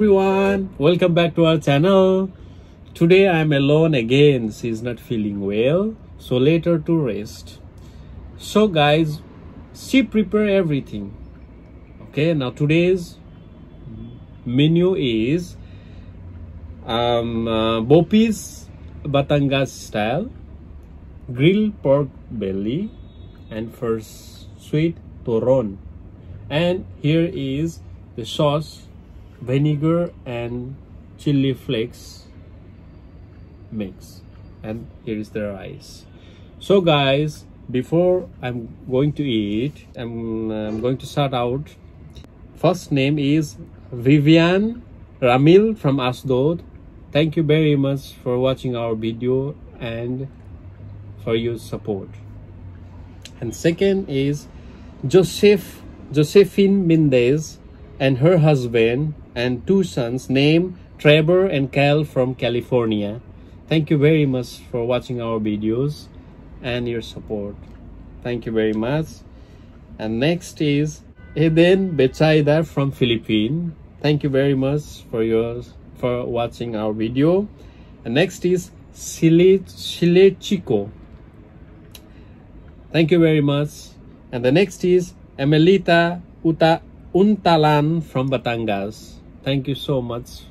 everyone, welcome back to our channel. Today I'm alone again. She's not feeling well, so later to rest. So guys, she prepare everything. Okay, now today's menu is um, uh, Bopis Batangas style, grilled pork belly, and first sweet turon. And here is the sauce vinegar and chili flakes mix. And here is the rice. So guys before i'm going to eat i'm, I'm going to start out. First name is vivian ramil from ashdod. Thank you very much for watching our video and for your support. And second is joseph josephine mendez and her husband and two sons named Trevor and Cal from California. Thank you very much for watching our videos and your support. Thank you very much. And next is Eden Bechaida from Philippines. Thank you very much for your for watching our video. And next is Sile, Chico. Thank you very much. And the next is Emelita Uta Untalan from Batangas. Thank you so much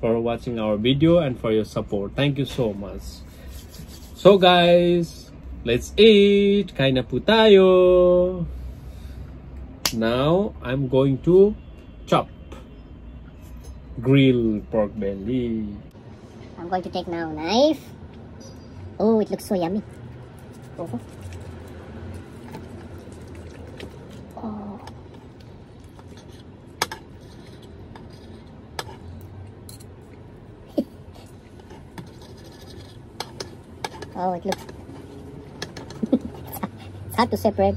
for watching our video and for your support. Thank you so much. So guys, let's eat. Kain na. Now, I'm going to chop grill pork belly. I'm going to take now knife. Oh, it looks so yummy. Oh, it looks. it's hard to separate.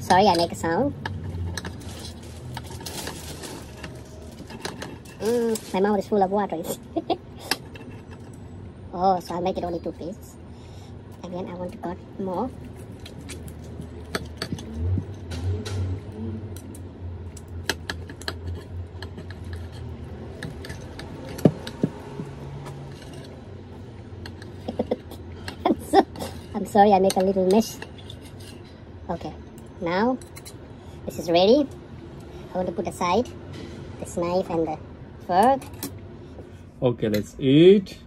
Sorry, I make a sound. Mm, my mouth is full of water. oh, so I'll make it only two pieces. Again, I want to cut more. I'm, so, I'm sorry, I make a little mess. Okay, now this is ready. I want to put aside this knife and the fork. Okay, let's eat.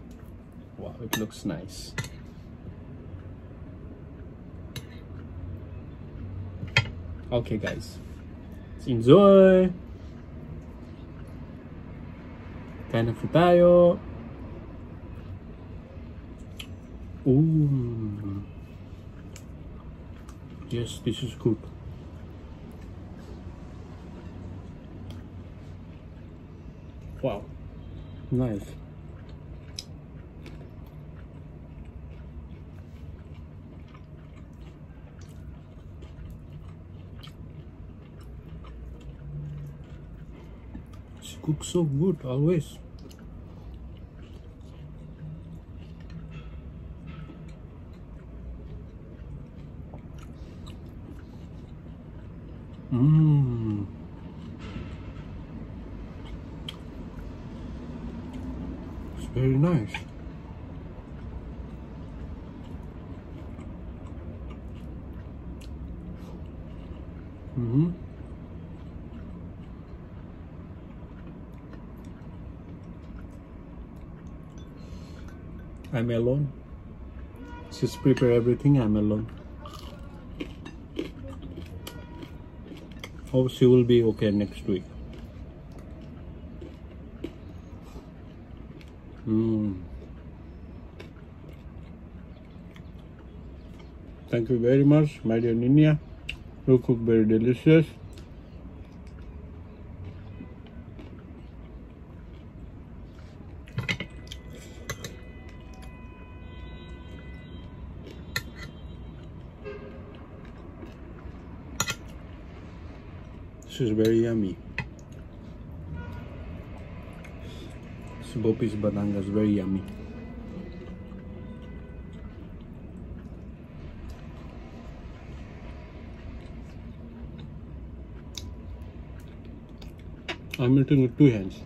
Wow, it looks nice. Okay, guys. Let's enjoy. Na po tayo. Ooh. Yes, this is good. Wow. Nice. She cooks so good always. Mmm. It's very nice. Mm-hmm. I'm alone. Just prepare everything. I'm alone. Hope she will be okay next week. Mm. Thank you very much, my dear Nina. You cook very delicious. This is very yummy. Bopis batanga is very yummy. I'm eating with two hands.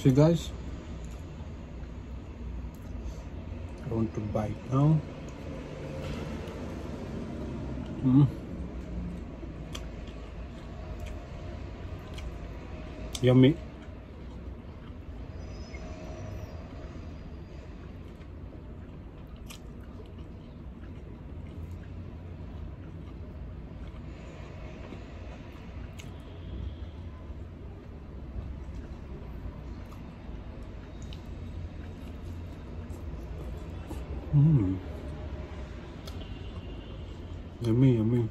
See guys, I want to bite now. Mm. Yummy. Mm. Yummy, yummy.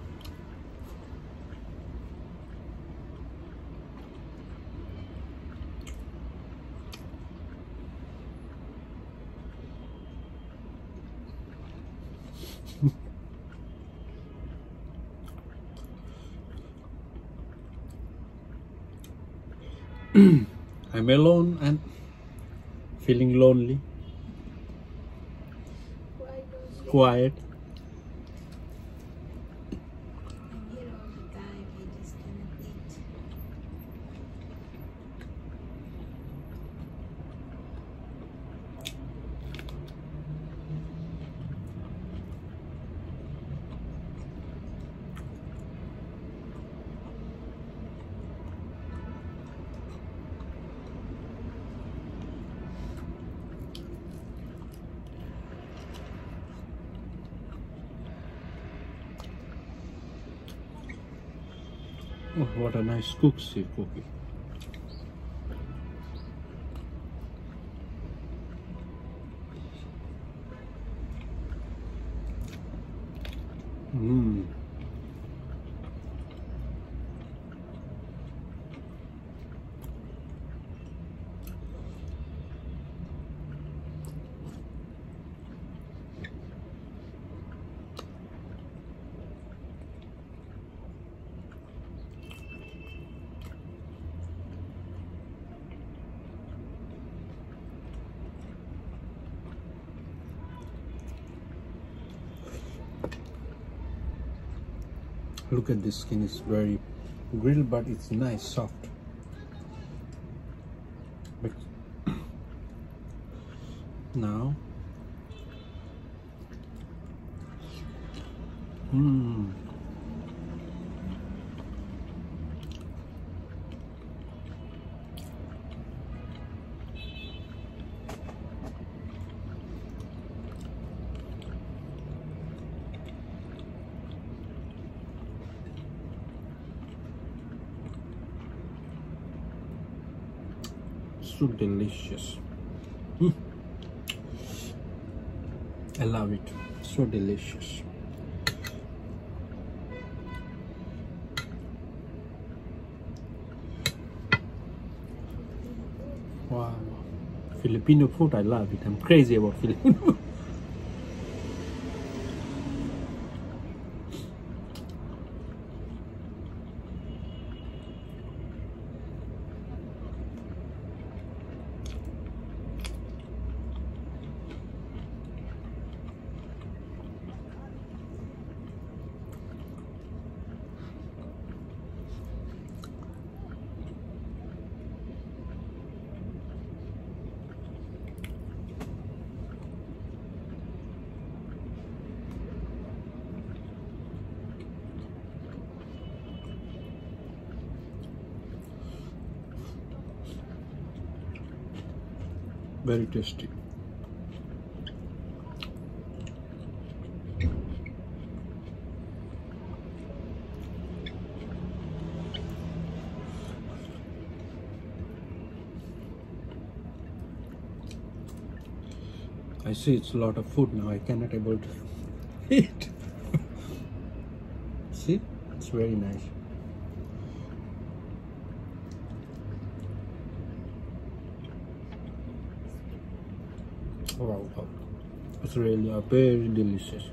I'm alone and feeling lonely, Why don't you quiet. here all the time? You just cannot eat. Oh, what a nice cookie cookie. Mmm. Look at this skin, it's very grilled, but it's nice, soft. But now, mmm. So delicious. Mm. i love it. So delicious. Wow. Filipino food i love it. I'm crazy about filipino very tasty I see it's a lot of food now. I cannot able to eat. see, it's very nice. It's really uh, very delicious.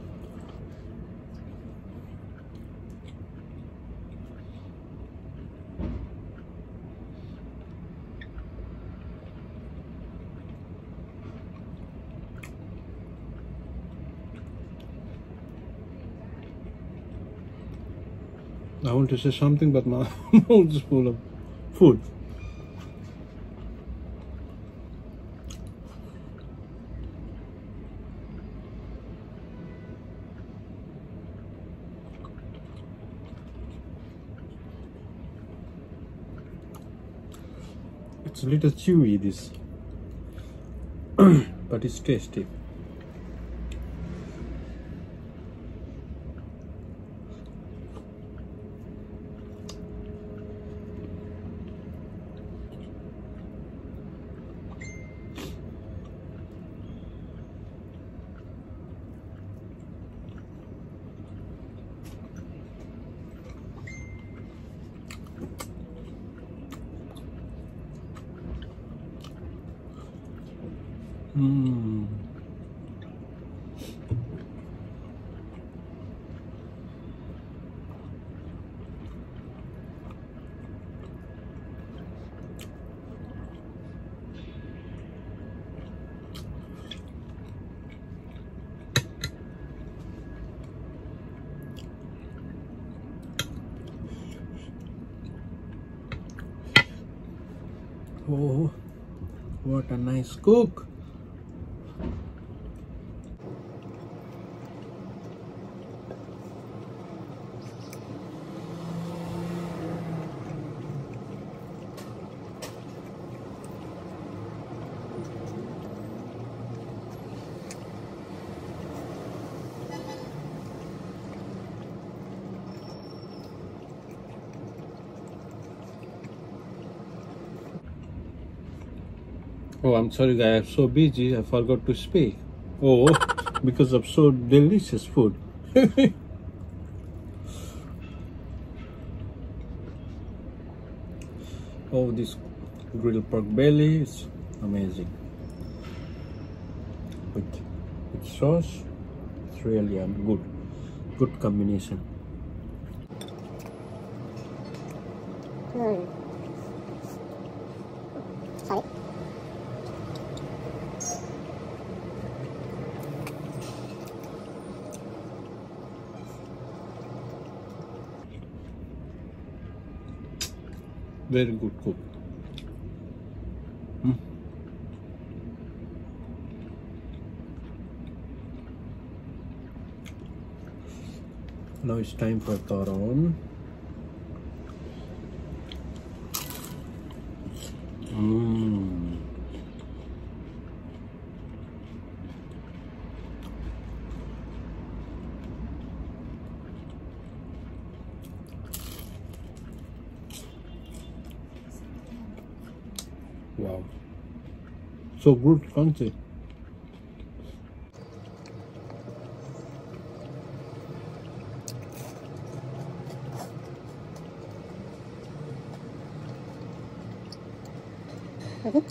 I want to say something, but my mouth is full of food. It's a little chewy, this, but it's tasty. Mm. Oh, what a nice cook! Oh, I'm sorry, guys. I'm so busy. I forgot to speak. Oh, because of so delicious food. oh, this grilled pork belly is amazing. With, with sauce, it's really a good, good combination. Hmm. Sorry. Very good cook. Hmm. Now it's time for turon. Mmm. Wow. So good country. Mhm.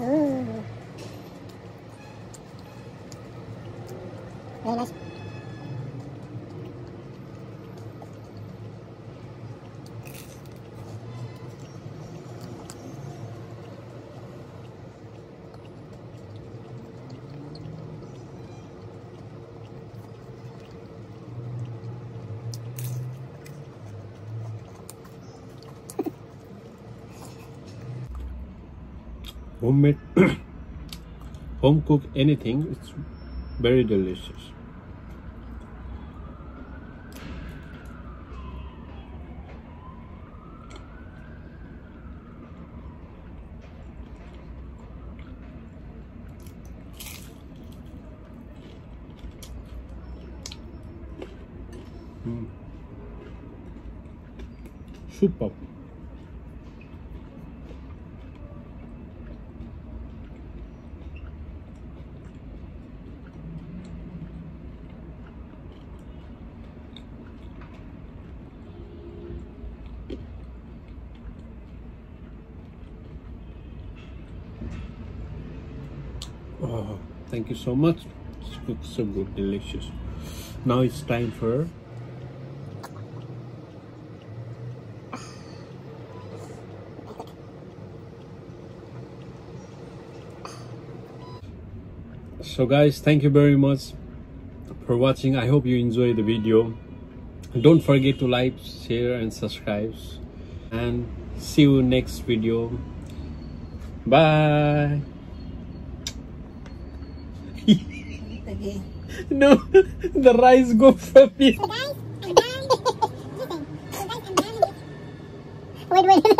Ooh. Very nice. Homemade, home cook anything, it's very delicious. Mm. Super. Oh, thank you so much. It looks so good, delicious. Now it's time for so guys thank you very much for watching i hope you enjoy the video don't forget to like share and subscribe and see you next video bye. No the rice go from me Wait, wait.